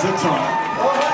Sit on it.